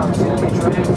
Now